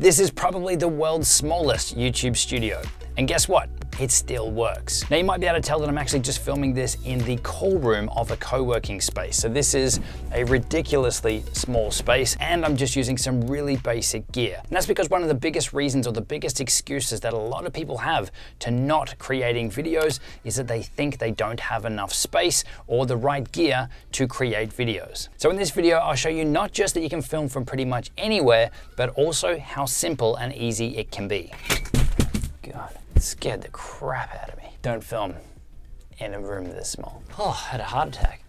This is probably the world's smallest YouTube studio. And guess what? It still works. Now you might be able to tell that I'm actually just filming this in the call room of a co-working space. So this is a ridiculously small space and I'm just using some really basic gear. And that's because one of the biggest reasons or the biggest excuses that a lot of people have to not creating videos is that they think they don't have enough space or the right gear to create videos. So in this video, I'll show you not just that you can film from pretty much anywhere, but also how simple and easy it can be. God, scared the crap out of me. Don't film in a room this small. Oh, I had a heart attack.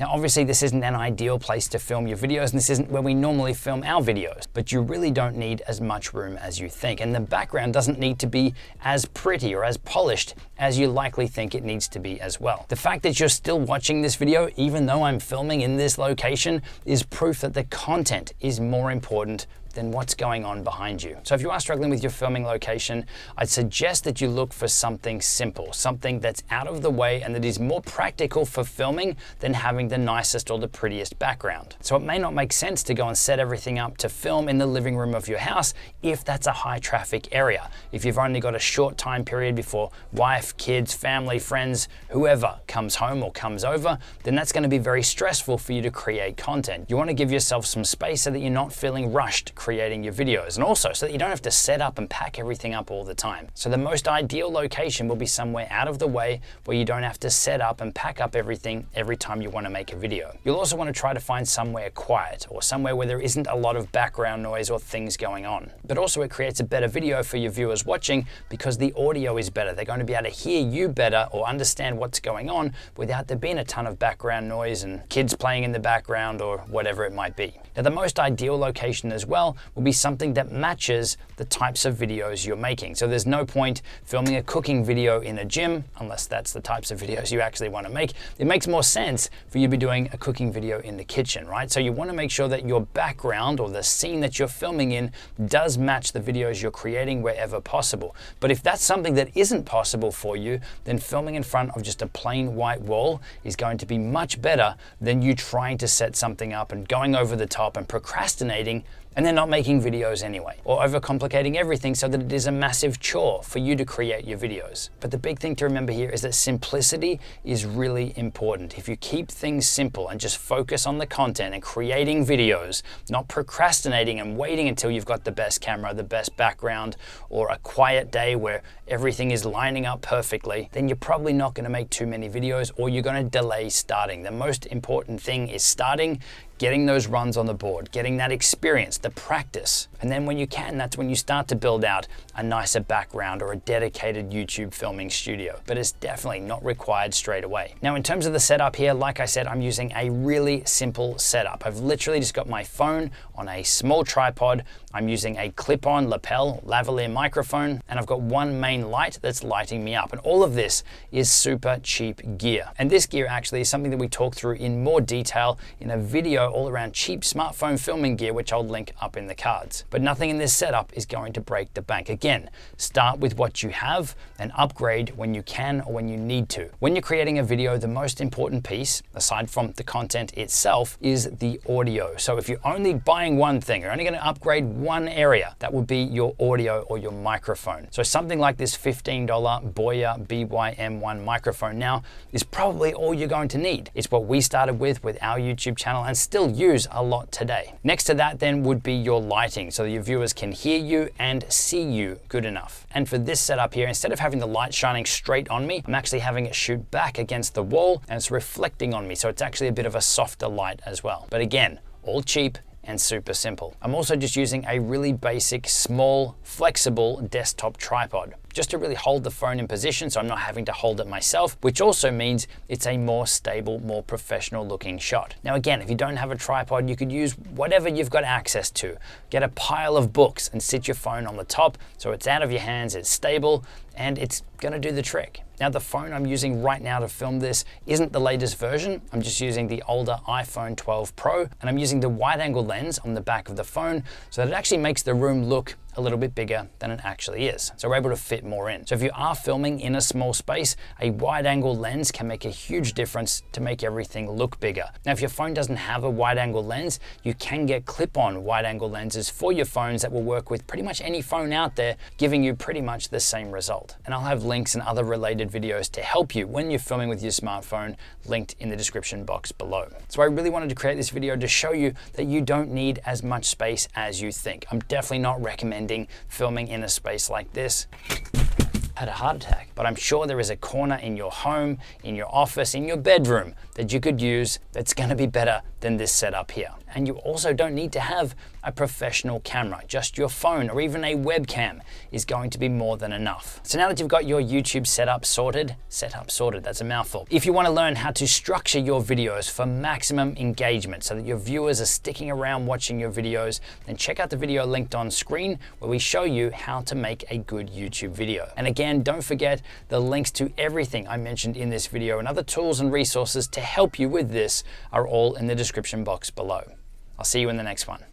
Now, obviously this isn't an ideal place to film your videos and this isn't where we normally film our videos, but you really don't need as much room as you think. And the background doesn't need to be as pretty or as polished as you likely think it needs to be as well. The fact that you're still watching this video, even though I'm filming in this location, is proof that the content is more important than what's going on behind you. So if you are struggling with your filming location, I'd suggest that you look for something simple, something that's out of the way and that is more practical for filming than having the nicest or the prettiest background. So it may not make sense to go and set everything up to film in the living room of your house if that's a high traffic area. If you've only got a short time period before wife, kids, family, friends, whoever comes home or comes over, then that's gonna be very stressful for you to create content. You wanna give yourself some space so that you're not feeling rushed creating your videos and also so that you don't have to set up and pack everything up all the time. So the most ideal location will be somewhere out of the way where you don't have to set up and pack up everything every time you want to make a video. You'll also want to try to find somewhere quiet or somewhere where there isn't a lot of background noise or things going on. But also it creates a better video for your viewers watching because the audio is better. They're going to be able to hear you better or understand what's going on without there being a ton of background noise and kids playing in the background or whatever it might be. Now the most ideal location as well will be something that matches the types of videos you're making. So there's no point filming a cooking video in a gym, unless that's the types of videos you actually want to make. It makes more sense for you to be doing a cooking video in the kitchen, right? So you want to make sure that your background or the scene that you're filming in does match the videos you're creating wherever possible. But if that's something that isn't possible for you, then filming in front of just a plain white wall is going to be much better than you trying to set something up and going over the top and procrastinating and they're not making videos anyway, or overcomplicating everything so that it is a massive chore for you to create your videos. But the big thing to remember here is that simplicity is really important. If you keep things simple and just focus on the content and creating videos, not procrastinating and waiting until you've got the best camera, the best background, or a quiet day where everything is lining up perfectly, then you're probably not going to make too many videos or you're going to delay starting. The most important thing is starting, getting those runs on the board, getting that experience, the practice. And then when you can, that's when you start to build out a nicer background or a dedicated YouTube filming studio. But it's definitely not required straight away. Now, in terms of the setup here, like I said, I'm using a really simple setup. I've literally just got my phone on a small tripod. I'm using a clip-on lapel lavalier microphone, and I've got one main light that's lighting me up. And all of this is super cheap gear. And this gear actually is something that we talk through in more detail in a video all around cheap smartphone filming gear, which I'll link up in the cards. But nothing in this setup is going to break the bank. Again, start with what you have and upgrade when you can or when you need to. When you're creating a video, the most important piece, aside from the content itself, is the audio. So if you're only buying one thing, you're only going to upgrade one area, that would be your audio or your microphone. So something like this $15 Boya BYM1 microphone now is probably all you're going to need. It's what we started with with our YouTube channel and still use a lot today. Next to that then would be your lighting so that your viewers can hear you and see you good enough. And for this setup here, instead of having the light shining straight on me, I'm actually having it shoot back against the wall and it's reflecting on me. So it's actually a bit of a softer light as well. But again, all cheap and super simple. I'm also just using a really basic, small, flexible desktop tripod just to really hold the phone in position so I'm not having to hold it myself, which also means it's a more stable, more professional looking shot. Now again, if you don't have a tripod, you could use whatever you've got access to. Get a pile of books and sit your phone on the top so it's out of your hands, it's stable, and it's gonna do the trick. Now the phone I'm using right now to film this isn't the latest version. I'm just using the older iPhone 12 Pro and I'm using the wide angle lens on the back of the phone so that it actually makes the room look a little bit bigger than it actually is. So we're able to fit more in. So if you are filming in a small space, a wide angle lens can make a huge difference to make everything look bigger. Now, if your phone doesn't have a wide angle lens, you can get clip-on wide angle lenses for your phones that will work with pretty much any phone out there, giving you pretty much the same result. And I'll have links and other related videos to help you when you're filming with your smartphone linked in the description box below. So I really wanted to create this video to show you that you don't need as much space as you think. I'm definitely not recommending filming in a space like this had a heart attack. But I'm sure there is a corner in your home, in your office, in your bedroom that you could use that's gonna be better than this setup here. And you also don't need to have a professional camera. Just your phone or even a webcam is going to be more than enough. So now that you've got your YouTube setup sorted, setup sorted, that's a mouthful. If you wanna learn how to structure your videos for maximum engagement so that your viewers are sticking around watching your videos, then check out the video linked on screen where we show you how to make a good YouTube video. And again, don't forget the links to everything I mentioned in this video and other tools and resources to help you with this are all in the description box below. I'll see you in the next one.